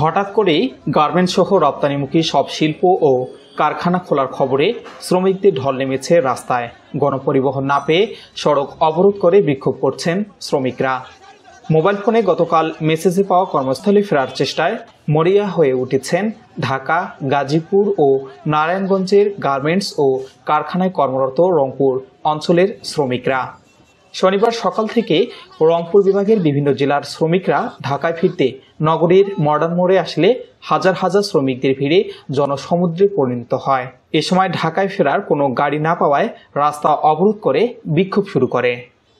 হঠাৎ করেই গার্মেন্টস সহ রপ্তানিমুখী সব শিল্প ও কারখানা খোলার খবরে শ্রমিকদের ঢল নেমেছে রাস্তায়। গণপরিবহন না পেয়ে সড়ক অবরোধ করে বিক্ষোভ করছেন শ্রমিকরা। মোবাইল ফোনে গতকাল মেসেজে পাওয়া কর্মস্থলে ফেরার চেষ্টায় মরিয়া হয়ে উঠেছেন ঢাকা, গাজীপুর ও নারায়ণগঞ্জের গার্মেন্টস ও কারখানায় কর্মরত রংপুর অঞ্চলের শ্রমিকরা। শনিবার সকাল থেকে রংপুর বিভাগের বিভিন্ন জেলার শ্রমিকরা ঢাকায় ফিরতে নগরীর মডার্ন মোড়ে আসলে হাজার হাজার শ্রমিকদের ভিড়ে জনসমুদ্রে পরিণত হয়। এ সময় ঢাকায় ফেরার কোনো গাড়ি না পাওয়ায় রাস্তা অবরোধ করে বিক্ষোভ শুরু করে।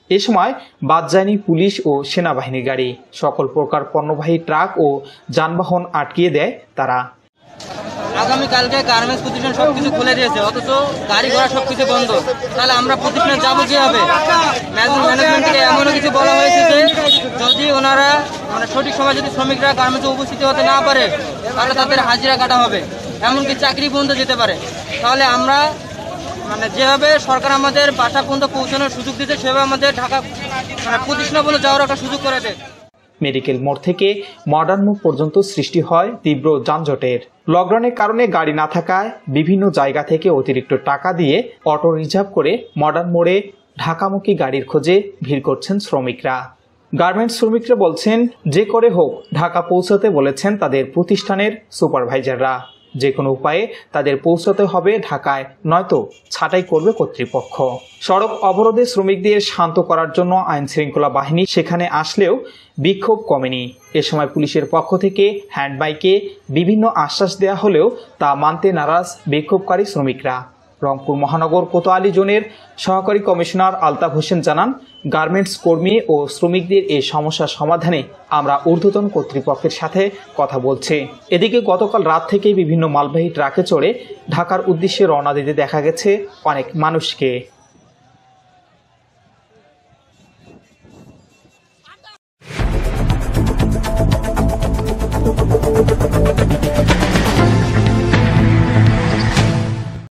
এ সময় বাদ যায়নি পুলিশ ও সেনাবাহিনীর গাড়ি সকল প্রকার পণ্যবাহী ট্রাক ও যানবাহন আটকিয়ে দেয় তারা। আগামীকালকে গার্মেন্টস প্রতিষ্ঠান সব কিছু খুলে দিয়েছে, অথচ গাড়ি ঘোড়া সব কিছু বন্ধ। তাহলে আমরা প্রতিষ্ঠানে যাব কীভাবে? ম্যানেজমেন্ট থেকে এমনও কিছু বলা হয়েছে যে, যদি ওনারা মানে সঠিক সময় যদি শ্রমিকরা গার্মেন্টসে উপস্থিত হতে না পারে, তাহলে তাদের হাজিরা কাটা হবে। এমনকি চাকরি পর্যন্ত যেতে পারে। তাহলে আমরা মানে যেভাবে সরকার আমাদের বাসা পর্যন্ত পৌঁছানোর সুযোগ দিতে সেভাবে আমাদের ঢাকা মানে প্রতিষ্ঠান যাওয়ার একটা সুযোগ করে দেয়। মেডিকেল মোড় থেকে মডার্ন মোড় পর্যন্ত সৃষ্টি হয় তীব্র যানজটের। লকডাউনের কারণে গাড়ি না থাকায় বিভিন্ন জায়গা থেকে অতিরিক্ত টাকা দিয়ে অটো রিজার্ভ করে মডার্ন মোড়ে ঢাকামুখী গাড়ির খোঁজে ভিড় করছেন শ্রমিকরা। গার্মেন্টস শ্রমিকরা বলছেন, যে করে হোক, ঢাকা পৌঁছাতে বলেছেন তাদের প্রতিষ্ঠানের সুপারভাইজাররা। যে কোনো উপায়ে তাদের পৌঁছাতে হবে ঢাকায়, নয়তো ছাটাই করবে কর্তৃপক্ষ। সড়ক অবরোধে শ্রমিকদের শান্ত করার জন্য আইন শৃঙ্খলা বাহিনী সেখানে আসলেও বিক্ষোভ কমেনি। এ সময় পুলিশের পক্ষ থেকে হ্যান্ডবাইকে বিভিন্ন আশ্বাস দেওয়া হলেও তা মানতে নারাজ বিক্ষোভকারী শ্রমিকরা। রংপুর মহানগর কোতোয়ালি জোনের সহকারী কমিশনার আলতাফ হোসেন জানান, গার্মেন্টস কর্মী ও শ্রমিকদের এই সমস্যার সমাধানে আমরা ঊর্ধ্বতন কর্তৃপক্ষের সাথে কথা বলছি। এদিকে গতকাল রাত থেকেই বিভিন্ন মালবাহী ট্রাকে চড়ে ঢাকার উদ্দেশ্যে রওনা দিতে দেখা গেছে অনেক মানুষকে।